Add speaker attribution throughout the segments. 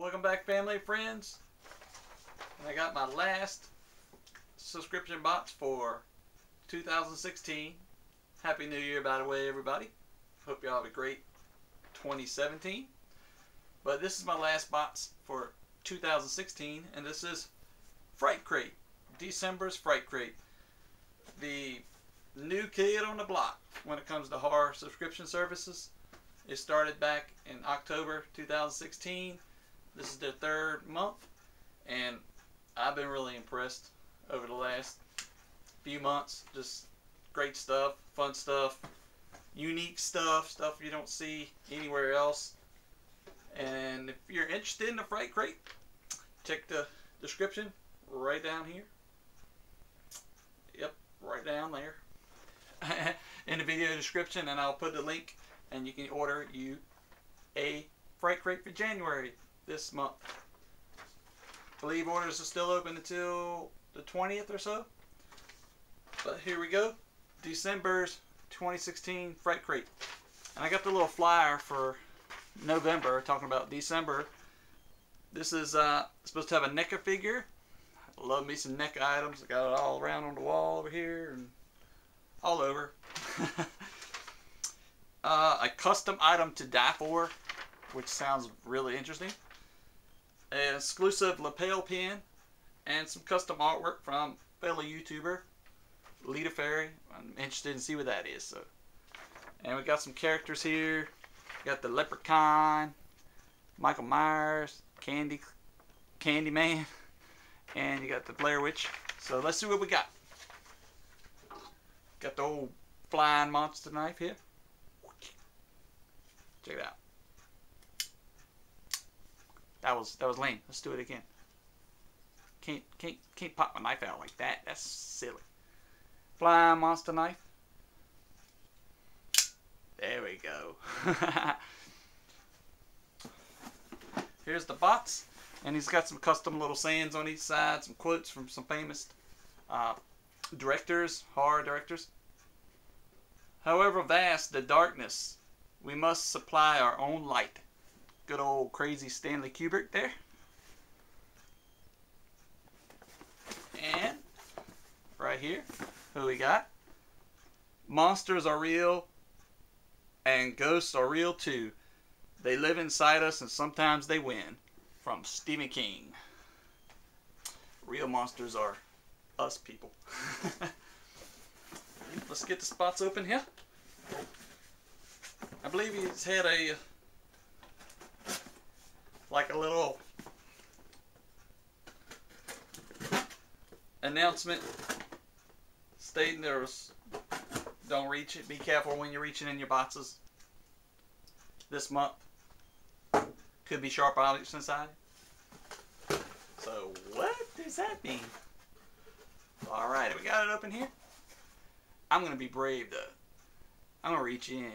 Speaker 1: Welcome back, family friends. And I got my last subscription box for 2016. Happy New Year, by the way, everybody. Hope y'all have a great 2017. But this is my last box for 2016, and this is Fright Crate. December's Fright Crate. The new kid on the block when it comes to horror subscription services. It started back in October 2016. This is their third month, and I've been really impressed over the last few months. Just great stuff, fun stuff, unique stuff, stuff you don't see anywhere else. And if you're interested in the Fright Crate, check the description right down here. Yep, right down there in the video description, and I'll put the link, and you can order you a Fright Crate for January this month. I believe orders are still open until the 20th or so. But here we go. December's 2016 Fright Crate. And I got the little flyer for November talking about December. This is uh, supposed to have a NECA figure. I love me some NECA items. I got it all around on the wall over here and all over. uh, a custom item to die for, which sounds really interesting. An exclusive lapel pin and some custom artwork from fellow YouTuber Lita Faerie. I'm interested in see what that is. So, and we got some characters here. We got the Leprechaun, Michael Myers, Candy, Candyman, and you got the Blair Witch. So let's see what we got. Got the old flying monster knife here. Check it out. That was that was lame. Let's do it again. Can't can't can't pop my knife out like that. That's silly. Flying monster knife. There we go. Here's the box, and he's got some custom little sayings on each side, some quotes from some famous uh, directors, horror directors. However vast the darkness, we must supply our own light. Good old crazy Stanley Kubrick there. And right here, who we got? Monsters are real and ghosts are real too. They live inside us and sometimes they win. From Stephen King. Real monsters are us people. Let's get the spots open here. I believe he's had a like a little announcement stating there's don't reach it. Be careful when you're reaching in your boxes. This month could be sharp objects inside. So what does that mean? Alright, we got it open here. I'm to be brave though. I'm to reach in.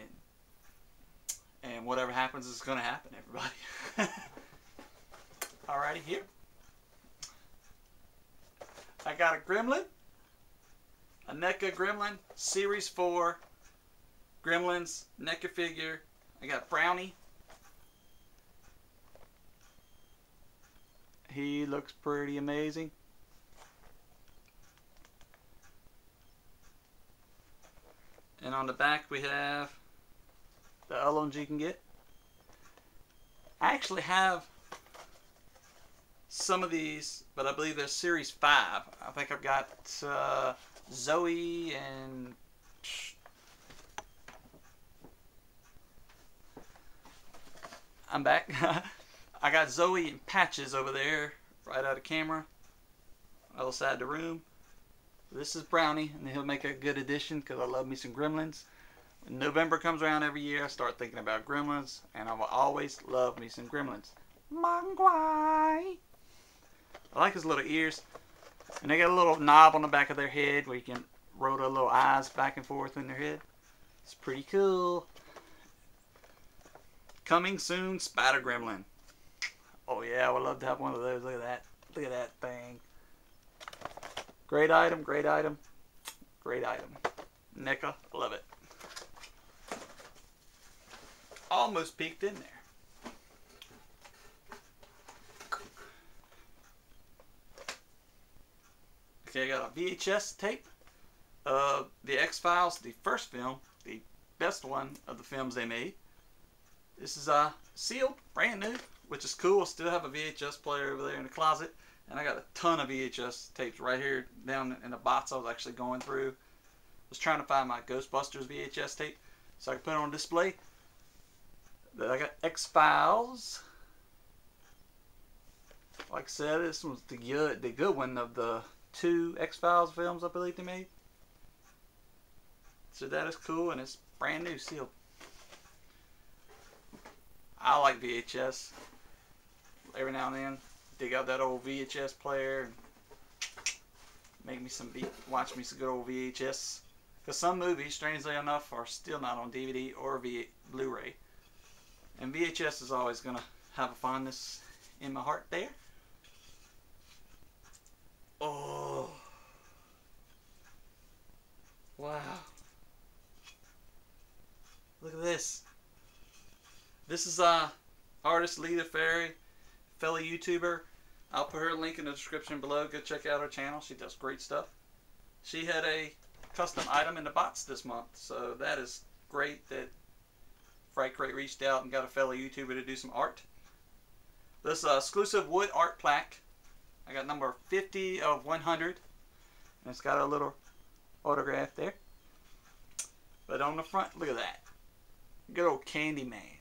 Speaker 1: And whatever happens is to happen, everybody. Alrighty, here. I got a Gremlin. A NECA Gremlin. Series 4. Gremlins. NECA figure. I got Brownie. He looks pretty amazing. And on the back we have the L you can get. I actually have some of these, but I believe they're Series 5. I think I've got uh, Zoe and... I'm back. I got Zoe and Patches over there, right out of camera, other side of the room. This is Brownie, and he'll make a good addition because I love me some Gremlins. When November comes around every year, I start thinking about Gremlins, and I will always love me some Gremlins. Mogwai! I like his little ears. And they got a little knob on the back of their head where you can roll their little eyes back and forth in their head. It's pretty cool. Coming soon, Spider Gremlin. Oh yeah, I would love to have one of those. Look at that. Look at that thing. Great item, great item, great item. NECA, love it. Almost peeked in there. Okay, I got a VHS tape of The X-Files, the first film, the best one of the films they made. This is uh, sealed, brand new, which is cool. Still have a VHS player over there in the closet. And I got a ton of VHS tapes right here down in the box I was actually going through. was trying to find my Ghostbusters VHS tape so I could put it on display. I got X-Files. Like I said, this was the good, the good one of the two X-Files films I believe they made. So that is cool and it's brand new sealed. I like VHS. Every now and then, dig out that old VHS player and make me some, watch me some good old VHS. Because some movies, strangely enough, are still not on DVD or v Blu-ray. And VHS is always going to have a fondness in my heart there. Oh. Wow. Look at this. This is uh, artist Lita Faerie, fellow YouTuber. I'll put her link in the description below. Go check out her channel. She does great stuff. She had a custom item in the box this month, so that is great that Fright Crate reached out and got a fellow YouTuber to do some art. This uh, exclusive wood art plaque. I got number 50 of 100. And it's got a little autograph there. But on the front, look at that. Good old Candyman.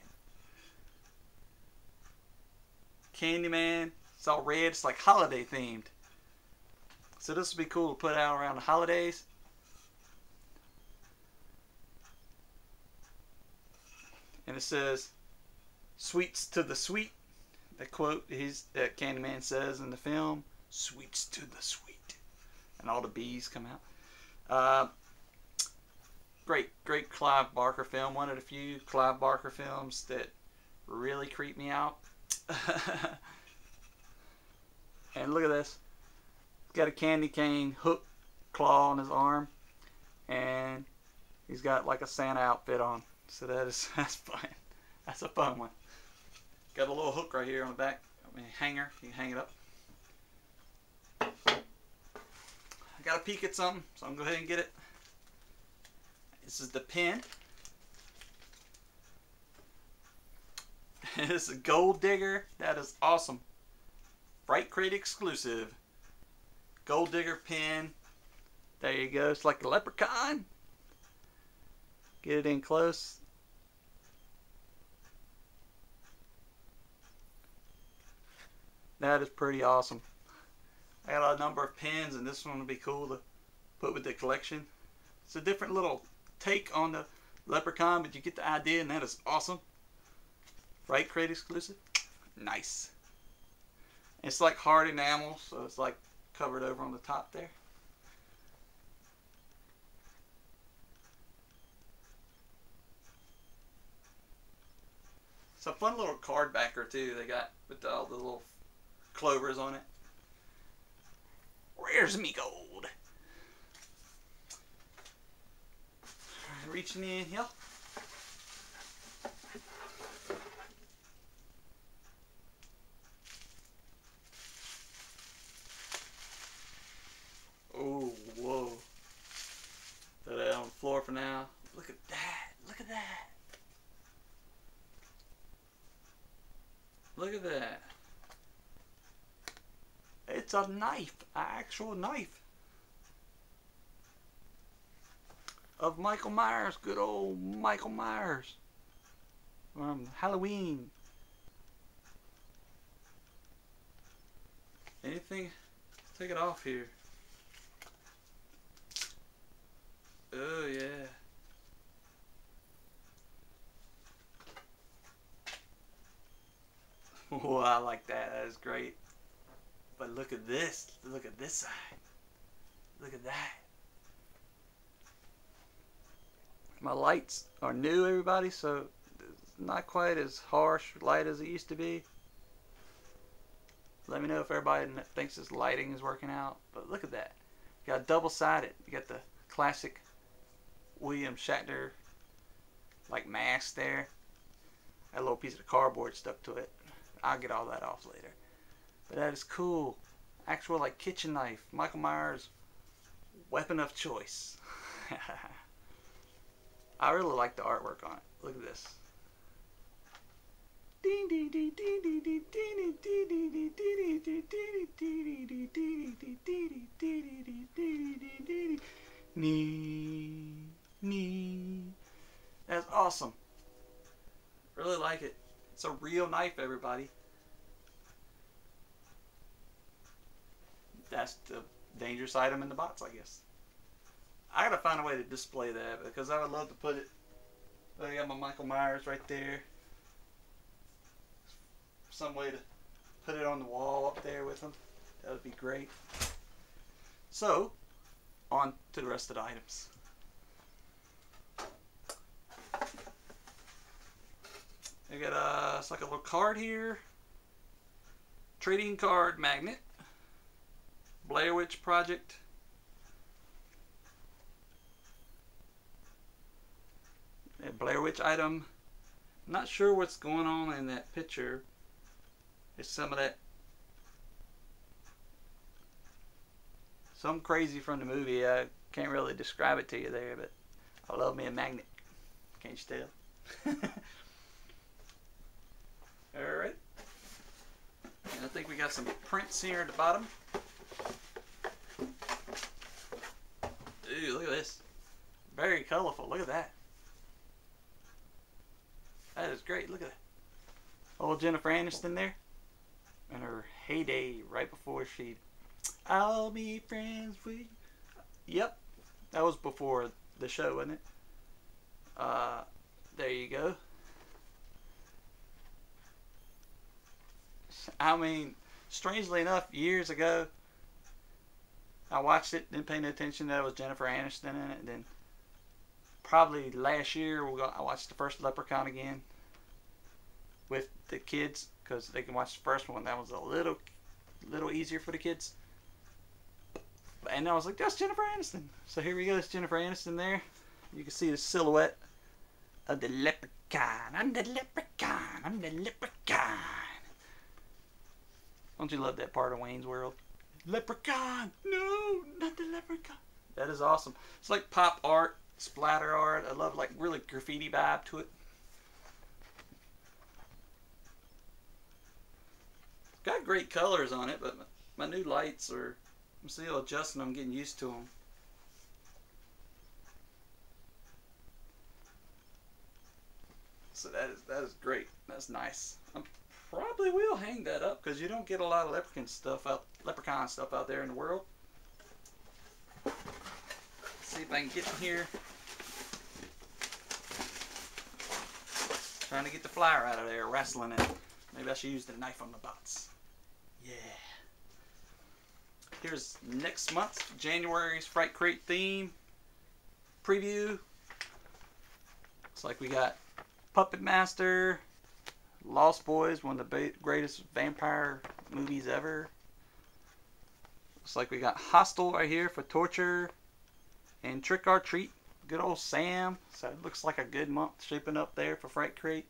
Speaker 1: Candyman. It's all red. It's like holiday themed. So this would be cool to put out around the holidays. And it says, "Sweets to the sweet." The quote he's that Candyman says in the film, "Sweets to the sweet," and all the bees come out. Uh, great, great Clive Barker film. One of the few Clive Barker films that really creep me out. and look at this. He's got a candy cane hook claw on his arm. And he's got like a Santa outfit on. So that is that's fun. That's a fun one. Got a little hook right here on the back. I mean hanger. You can hang it up. Got a peek at something, so I'm gonna go ahead and get it. This is the pin. this is a gold digger. That is awesome. Fright Crate exclusive. Gold digger pin. There you go. It's like a leprechaun. Get it in close. That is pretty awesome. I got a number of pins and this one would be cool to put with the collection. It's a different little take on the leprechaun, but you get the idea and that is awesome. Fright Crate exclusive. Nice. It's like hard enamel, so it's like covered over on the top there. It's a fun little card backer too they got with all the little clovers on it. Where's me gold? Reaching in here. Oh, whoa. Put that on the floor for now. Look at that. Look at that. Look at that. A knife. An actual knife. Of Michael Myers. Good old Michael Myers. From Halloween. Anything? Take it off here. Oh, yeah. Oh, I like that. That is great. But look at this. Look at this side. Look at that. My lights are new, everybody, so it's not quite as harsh light as it used to be. Let me know if everybody thinks this lighting is working out. But look at that. You got double-sided. You got the classic William Shatner like mask there. That little piece of cardboard stuck to it. I'll get all that off later. But that is cool. Actual like kitchen knife. Michael Myers weapon of choice. I really like the artwork on it. Look at this. That's awesome. Really like it. It's a real knife, everybody. That's the dangerous item in the box, I guess. I gotta find a way to display that because I would love to put it. I got my Michael Myers right there. Some way to put it on the wall up there with them. That would be great. So, on to the rest of the items. I got a, it's like a little card here. Trading card magnet. Blair Witch Project. A Blair Witch item. Not sure what's going on in that picture. It's some of that. Some crazy from the movie. I can't really describe it to you there, but I love me a magnet. Can't you tell? Alright. And I think we got some prints here at the bottom. Look at this. Very colorful. Look at that. That is great. Look at that. Old Jennifer Aniston there. In her heyday right before she I'll be friends with you. Yep. That was before the show, wasn't it? Uh there you go. I mean, strangely enough, years ago, I watched it, didn't pay no attention that it was Jennifer Aniston in it. Then probably last year, we I watched the first Leprechaun again with the kids because they can watch the first one. That was a little, little easier for the kids. And I was like, that's Jennifer Aniston. So here we go, it's Jennifer Aniston there. You can see the silhouette of the leprechaun. I'm the leprechaun. I'm the leprechaun. Don't you love that part of Wayne's World? Leprechaun! No, not the leprechaun. That is awesome. It's like pop art, splatter art. I love like really graffiti vibe to it. Got great colors on it, but my, new lights are, I'm still adjusting I'm getting used to them. So that is that is great. That's nice. I'm probably will hang that up because you don't get a lot of leprechaun stuff out leprechaun stuff out there in the world. Let's see if I can get in here. Trying to get the flyer out of there, wrestling it. Maybe I should use the knife on the box. Yeah. Here's next month, January's Fright Crate theme preview. Looks like we got Puppet Master, Lost Boys, one of the greatest vampire movies ever. Looks like we got Hostel right here for torture. And Trick or Treat. Good old Sam. So it looks like a good month shaping up there for Fright Crate.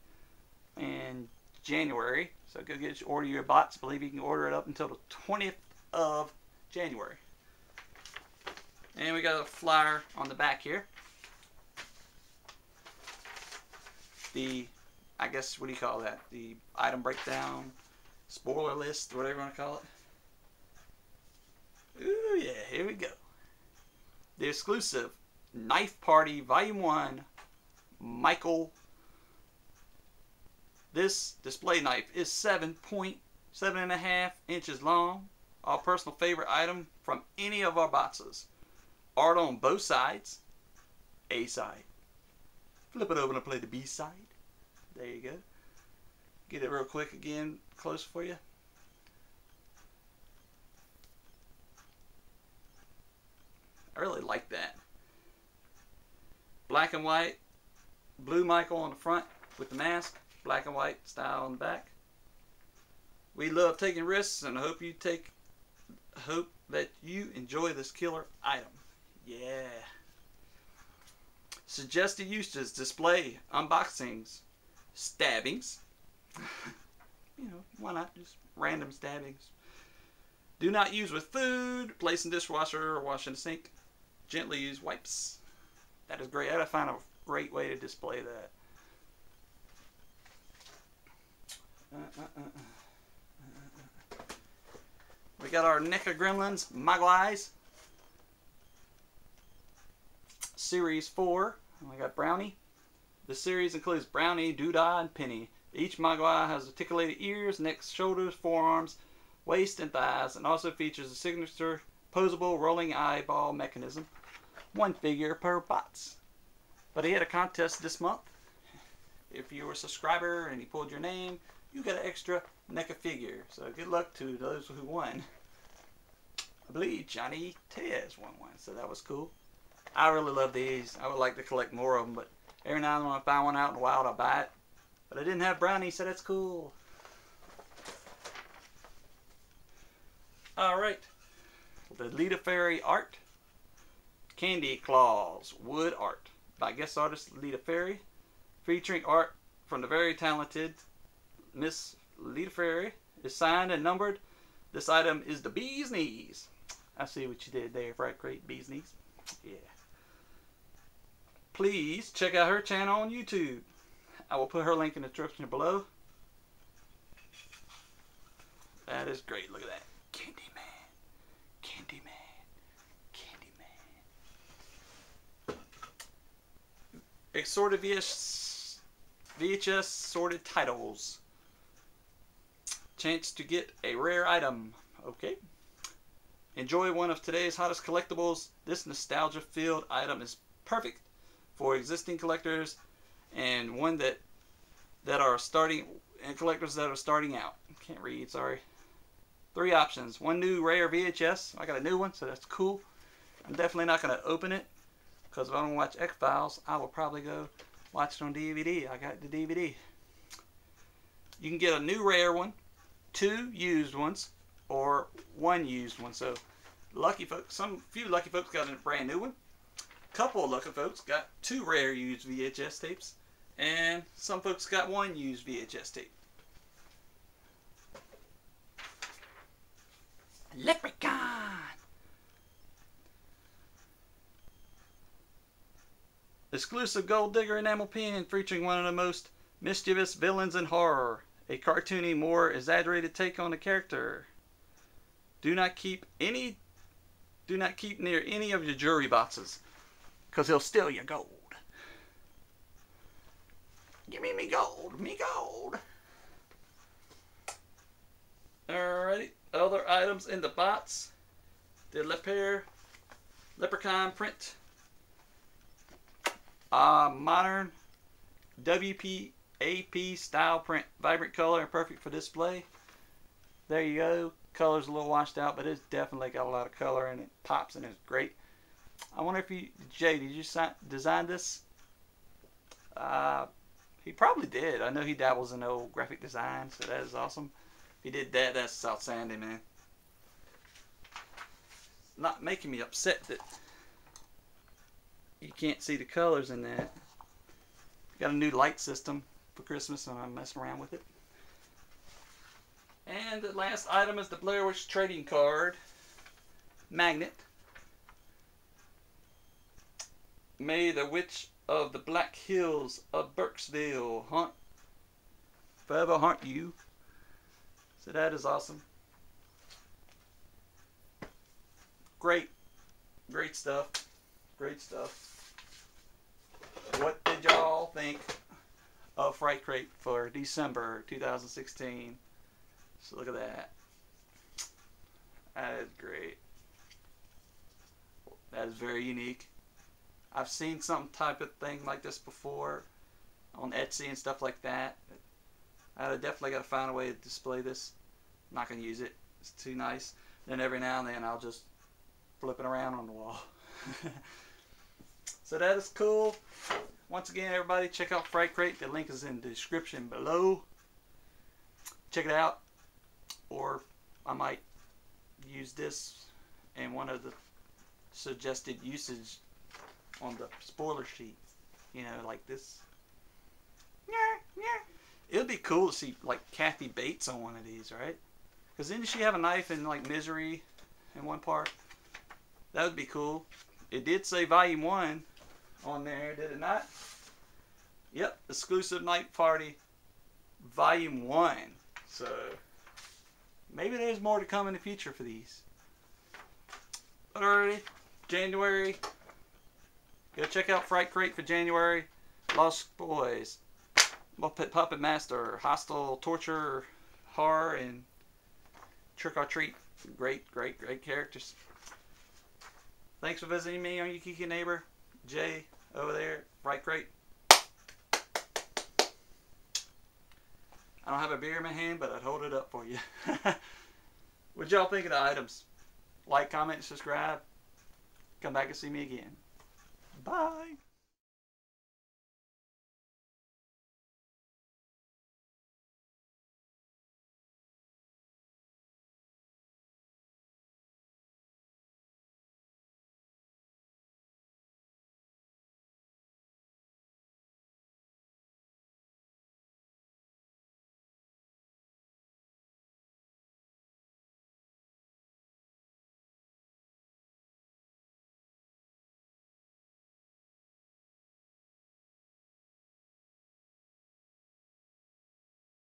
Speaker 1: And January. So go get your, order your box. I believe you can order it up until the 20th of January. And we got a flyer on the back here. The I guess, what do you call that? The item breakdown, spoiler list, whatever you want to call it. Ooh, yeah, here we go. The exclusive Knife Party Volume 1 Michael. This display knife is 7.7.5 inches long. Our personal favorite item from any of our boxes. Art on both sides. A side. Flip it over and play the B side. There you go. Get it real quick again, close for you. I really like that. Black and white, blue Michael on the front with the mask, black and white style on the back. We love taking risks and I hope you take hope that you enjoy this killer item. Yeah. Suggested uses display unboxings stabbings. you know, why not? Just random stabbings. Do not use with food, place in dishwasher, or wash in the sink. Gently used wipes. That is great. I find a great way to display that. Uh, uh, uh, we got our NECA Gremlins Mogwais. Series 4. We got Brownie. The series includes Brownie, Doodah, and Penny. Each Mogwai has articulated ears, necks, shoulders, forearms, waist, and thighs, and also features a signature posable rolling eyeball mechanism. One figure per box. But he had a contest this month. If you were a subscriber and he pulled your name, you got an extra NECA figure. So good luck to those who won. I believe Johnny Tez won one, so that was cool. I really love these. I would like to collect more of them, but every now and then when I find one out in the wild, I'll buy it. But I didn't have Brownie, so that's cool. Alright. The Lita Faerie art. Candy Claws Wood Art by guest artist Lita Faerie. Featuring art from the very talented Miss Lita Faerie. Is signed and numbered. This item is the Bee's Knees. I see what you did there, Fright Crate. Bee's Knees. Yeah. Please check out her channel on YouTube. I will put her link in the description below. That is great. Look at that. Candyman. Candyman. Candyman. Assorted VHS, VHS sorted titles. Chance to get a rare item. Okay. Enjoy one of today's hottest collectibles. This nostalgia-filled item is perfect for existing collectors and one that that are starting and collectors that are starting out. Can't read, sorry. Three options. One new rare VHS. I got a new one, so that's cool. I'm definitely not going to open it because if I don't watch X-Files, I will probably go watch it on DVD. I got the DVD. You can get a new rare one, two used ones, or one used one. So lucky folks, some few lucky folks got a brand new one. A Couple of lucky folks got two rare used VHS tapes, and some folks got one used VHS tape. Leprechaun! Exclusive Gold Digger enamel pin featuring one of the most mischievous villains in horror. A cartoony, more exaggerated take on the character. Do not keep any do not keep near any of your jewelry boxes because he'll steal your gold. Give me me gold, me gold. Alrighty, other items in the box. The Leper, Leprechaun print. Uh, modern WPAP style print. Vibrant color and perfect for display. There you go. Color's a little washed out, but it's definitely got a lot of color and it pops and it's great. I wonder if you, Jay, did you design this? Uh, he probably did. I know he dabbles in old graphic design, so that is awesome. If he did that, that's South Sandy, man. Not making me upset that you can't see the colors in that. Got a new light system for Christmas, and I'm messing around with it. And the last item is the Blair Witch trading card magnet. May the Witch of the Black Hills of Burkittsville haunt forever haunt you. So that is awesome. Great, great stuff. Great stuff. What did y'all think of Fright Crate for December 2016? So look at that. That is great. That is very unique. I've seen some type of thing like this before on Etsy and stuff like that. I definitely got to find a way to display this. I'm not going to use it. It's too nice. Then every now and then I'll just flip it around on the wall. so that is cool. Once again, everybody, check out Fright Crate. The link is in the description below. Check it out. Or I might use this in one of the suggested usage on the spoiler sheet. You know, like this. Yeah, yeah. It would be cool to see like Kathy Bates on one of these, right? Because didn't she have a knife in like Misery in one part? That would be cool it did say Volume 1 on there, did it not? Yep, Exclusive Knife Party Volume 1. So, maybe there's more to come in the future for these. But already, January. Go check out Fright Crate for January. Lost Boys. Muppet Puppet Master. Hostel Torture Horror and Trick or Treat. Great, great, great characters. Thanks for visiting me on Your Geeky Neighbor. Jay over there, Right great. I don't have a beer in my hand, but I'd hold it up for you. what y'all think of the items? Like, comment, subscribe. Come back and see me again. Bye.